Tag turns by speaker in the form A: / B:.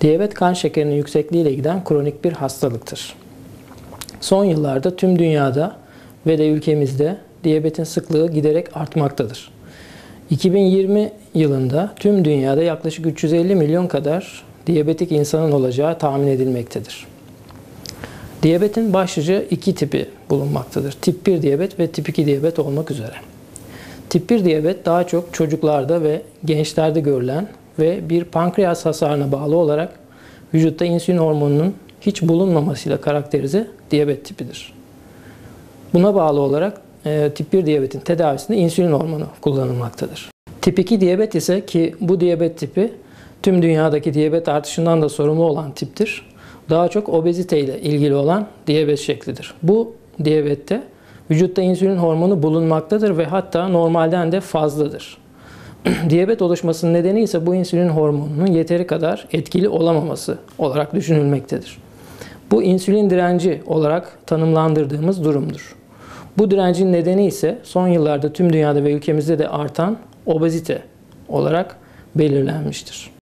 A: Diyabet kan şekerinin yüksekliğiyle giden kronik bir hastalıktır. Son yıllarda tüm dünyada ve de ülkemizde diyabetin sıklığı giderek artmaktadır. 2020 yılında tüm dünyada yaklaşık 350 milyon kadar diyabetik insanın olacağı tahmin edilmektedir. Diyabetin başlıca iki tipi bulunmaktadır. Tip 1 diyabet ve tip 2 diyabet olmak üzere. Tip 1 diyabet daha çok çocuklarda ve gençlerde görülen ve bir pankreas hasarına bağlı olarak vücutta insülin hormonunun hiç bulunmamasıyla karakterize diyabet tipidir. Buna bağlı olarak e, tip 1 diyabetin tedavisinde insülin hormonu kullanılmaktadır. Tip 2 diyabet ise ki bu diyabet tipi tüm dünyadaki diyabet artışından da sorumlu olan tiptir. Daha çok obezite ile ilgili olan diyabet şeklidir. Bu diyabette vücutta insülin hormonu bulunmaktadır ve hatta normalden de fazladır. Diyabet oluşmasının nedeni ise bu insülin hormonunun yeteri kadar etkili olamaması olarak düşünülmektedir. Bu insülin direnci olarak tanımlandırdığımız durumdur. Bu direncin nedeni ise son yıllarda tüm dünyada ve ülkemizde de artan obezite olarak belirlenmiştir.